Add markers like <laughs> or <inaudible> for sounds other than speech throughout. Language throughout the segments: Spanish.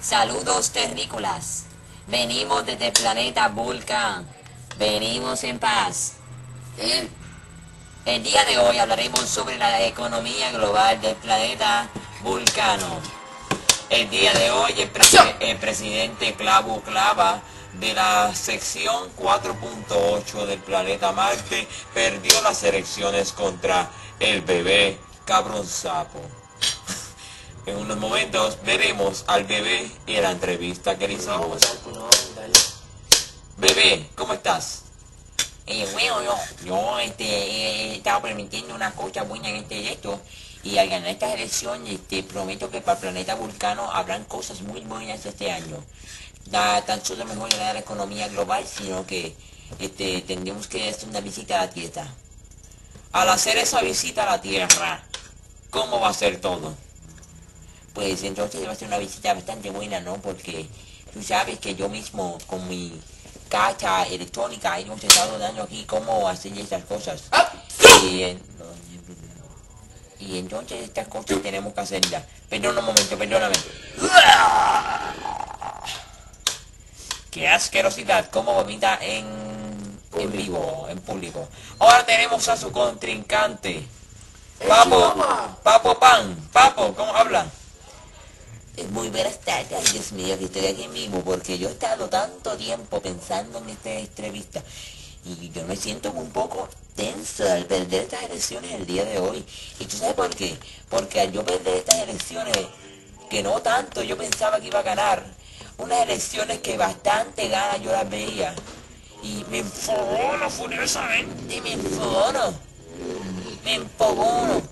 Saludos terrícolas. Venimos desde el planeta Vulcan. Venimos en paz. El día de hoy hablaremos sobre la economía global del planeta Vulcano. El día de hoy el, el presidente Clavo Clava de la sección 4.8 del planeta Marte perdió las elecciones contra el bebé cabrón sapo. En unos momentos veremos al bebé y la entrevista que le hicimos. Bebé, ¿cómo estás? Eh, bueno, yo, yo este, he estado permitiendo una cosa buena en este directo y al ganar estas elecciones este, prometo que para el planeta Vulcano habrán cosas muy buenas este año. Da, tan solo mejorará la economía global, sino que este, tendremos que hacer una visita a la Tierra. Al hacer esa visita a la Tierra, ¿cómo va a ser todo? Pues entonces va a ser una visita bastante buena, ¿no? Porque tú sabes que yo mismo con mi caja electrónica hemos estado dando aquí cómo hacer estas cosas. Y, en- y entonces estas cosas tenemos que hacerlas. Perdona un momento, perdóname. ¡Qué asquerosidad! ¿Cómo vomita en, en vivo, en público? Ahora tenemos a su contrincante. Papo, Papo Pan, Papo, ¿cómo habla? Muy buenas tardes, Dios mío, que estoy aquí vivo porque yo he estado tanto tiempo pensando en esta entrevista y yo me siento un poco tenso al perder estas elecciones el día de hoy. ¿Y tú sabes por qué? Porque al yo perder estas elecciones, que no tanto yo pensaba que iba a ganar, unas elecciones que bastante ganas yo las veía y me enfogono furiosamente, me enfogono, me enfogono.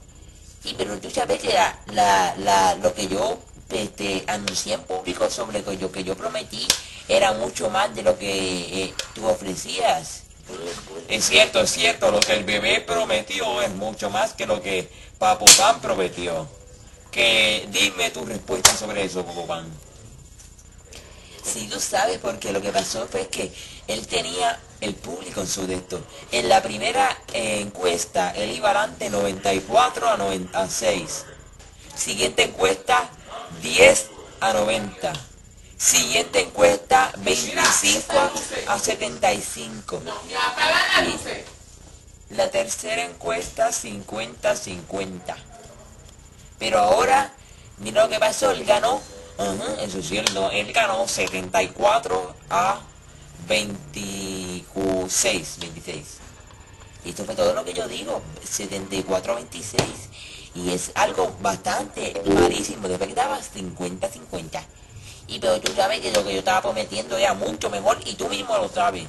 Sí, pero tú sabes que la, la- lo que yo este, anuncié en público sobre lo que yo, que yo prometí era mucho más de lo que eh, tú ofrecías. Es cierto, es cierto, lo que el bebé prometió es mucho más que lo que Papo Pan prometió. Que dime tu respuesta sobre eso, Papo Pan. Sí, tú sabes, porque lo que pasó fue que él tenía el público en su texto. En la primera eh, encuesta, él iba adelante 94 a 96. Siguiente encuesta, 10 a 90. Siguiente encuesta, 25 a 75. Y la tercera encuesta, 50-50. Pero ahora, mira lo que pasó, él ganó. Ajá, eso es cierto, él ganó 74 a 26, 26. Y esto fue todo lo que yo digo, 74 a 26. Y es algo bastante malísimo, después estaba 50-50. Y pero tú sabes que lo que yo estaba prometiendo era mucho mejor y tú mismo lo sabes.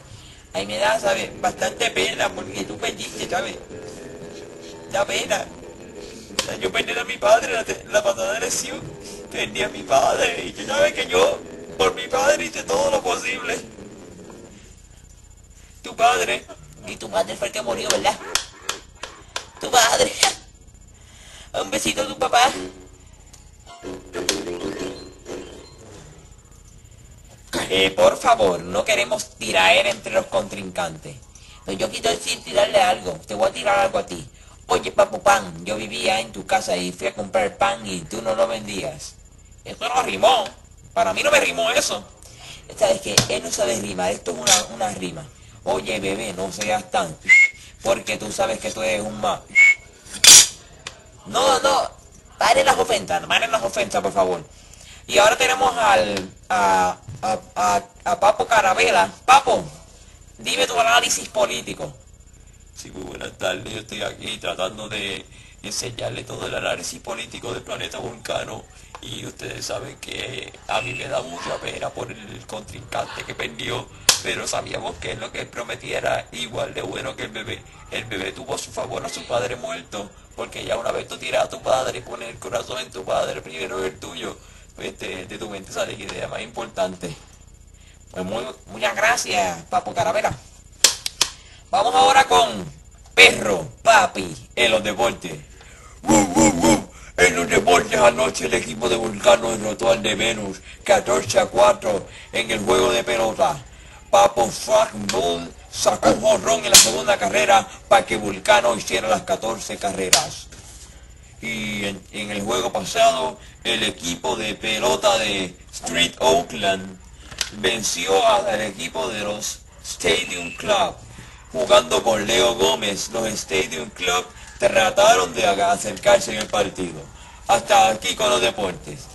Ahí me da, ¿sabes? Bastante pena porque tú perdiste, ¿sabes? Da pena. Yo perdí a mi padre la, la pasada elección. Perdí a mi padre. Y tú sabes que yo, por mi padre, hice todo lo posible. Tu padre. Y tu padre fue el que murió, ¿verdad? Tu padre. Un besito a tu papá. Eh, por favor, no queremos tiraer entre los contrincantes. Pero yo quiero decir, tirarle algo. Te voy a tirar algo a ti. Oye, papu pan, yo vivía en tu casa y fui a comprar pan y tú no lo vendías. Eso no rimó. Para mí no me rimó eso. ¿Sabes qué? Él no sabe rimar. Esto es una, una rima. Oye, bebé, no seas tan... Porque tú sabes que tú eres un ma... No, no. Pare las ofensas. Paren las ofensas, por favor. Y ahora tenemos al... A, a, a, a Papo Carabela. Papo, dime tu análisis político. Sí, muy buenas tardes. Yo estoy aquí tratando de enseñarle todo el análisis político del planeta Vulcano. Y ustedes saben que a mí me da mucha pena por el contrincante que perdió. Pero sabíamos que lo que prometía era igual de bueno que el bebé. El bebé tuvo su favor a su padre muerto. Porque ya una vez tú tiras a tu padre y pones el corazón en tu padre primero el tuyo, pues te- de tu mente sale la idea más importante. Pues muy, muchas gracias, Papo Carabela. Vamos ahora con Perro, Papi, en los deportes. En los deportes anoche el equipo de Vulcano derrotó al de Venus 14 a 4 en el juego de pelota. Papo Fuck Bull sacó un jonrón en la segunda carrera para que Vulcano hiciera las 14 carreras. Y en, en el juego pasado, el equipo de pelota de Street Oakland venció al equipo de los Stadium Club. Jugando con Leo Gómez, los Stadium Club trataron de acercarse en el partido. Hasta aquí con los deportes.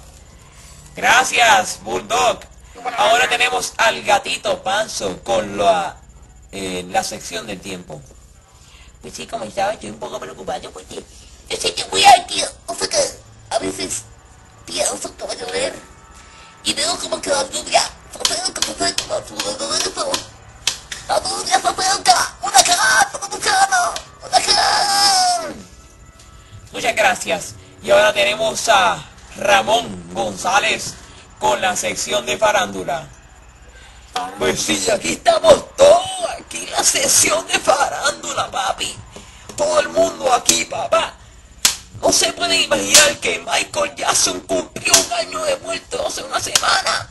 Gracias, Bulldog. Ahora tenemos al gatito Panzo con la, eh, la sección del tiempo. Pues sí, como estaba, estoy un poco preocupado porque yo sé que voy a tío. O sea que a veces pienso que va a llover y veo como que la lluvia se acerca, se acerca, la lluvia La lluvia se acerca, una cagada, una una cagada. Muchas gracias. Y ahora tenemos a Ramón González con la sección de farándula. Pues sí, aquí estamos todos, aquí la sección de farándula, papi. Todo el mundo aquí, papá. No se puede imaginar que Michael Jackson cumplió un año de muerto hace una semana.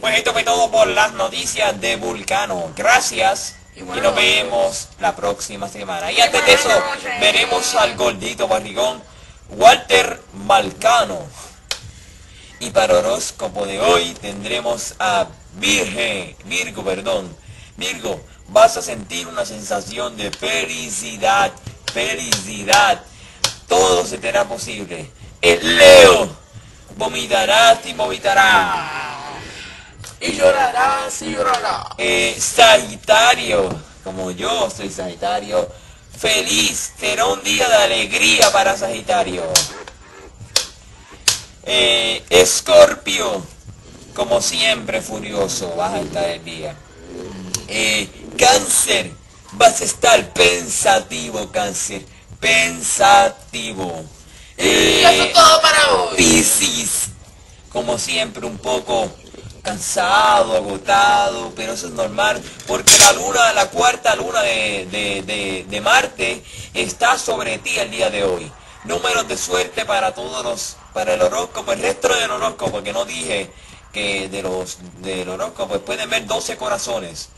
Pues esto fue todo por las noticias de Vulcano. Gracias. Y nos vemos la próxima semana. Y antes de eso, veremos al gordito barrigón Walter Malcano. Y para horóscopo de hoy tendremos a Virgen, Virgo, perdón. Virgo, vas a sentir una sensación de felicidad, felicidad. Todo se te hará posible. El Leo, vomitarás y vomitarás y llorarás y llorarás. Eh, sagitario, como yo soy Sagitario, feliz, será un día de alegría para Sagitario. Eh, Escorpio, como siempre furioso, vas a estar el día. Eh, cáncer, vas a estar pensativo, cáncer, pensativo. y eso es todo para hoy. Piscis, como siempre un poco cansado, agotado, pero eso es normal, porque la luna, la cuarta luna de, Marte está sobre ti el día de hoy. Números de suerte para todos los, para el horóscopo, el resto del horóscopo, que no dije que de los del horóscopo, pueden ver 12 corazones.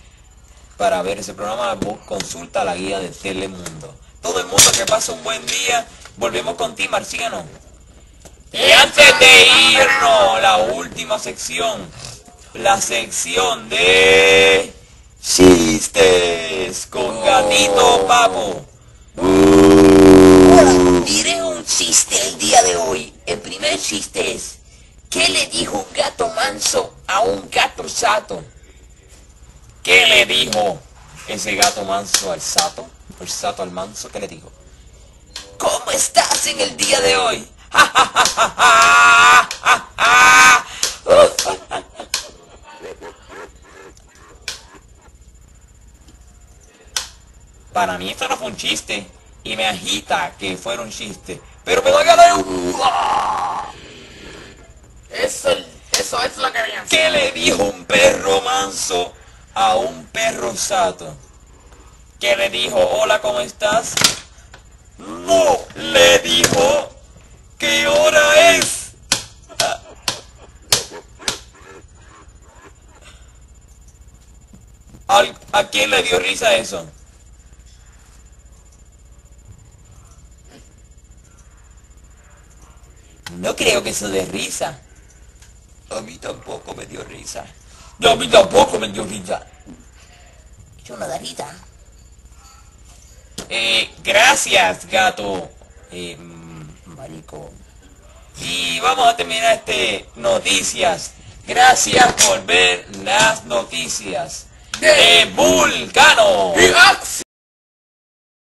Para ver ese programa, consulta la guía de Telemundo. Todo el mundo que pasa un buen día, volvemos con ti, Marciano. Y antes de irnos, la última sección la sección de chistes con gatito papo. Hola, diré un chiste el día de hoy. El primer chiste es, ¿qué le dijo un gato manso a un gato sato? ¿Qué le dijo ese gato manso al sato? El sato al manso, ¿qué le dijo? ¿Cómo estás en el día de hoy? <laughs> Para mí esto no fue un chiste. Y me agita que fuera un chiste. Pero me va a ganar un... Eso, eso es lo que. ¿Qué le dijo un perro manso a un perro sato? ¿Qué le dijo? Hola, ¿cómo estás? No, le dijo, ¿qué hora es? ¿A quién le dio risa eso? No creo que eso dé risa. A mí tampoco me dio risa. No, a mí tampoco me dio risa. Yo no da risa. Eh, gracias, gato. Eh, marico. Y vamos a terminar este noticias. Gracias por ver las noticias de Vulcano. ¡Y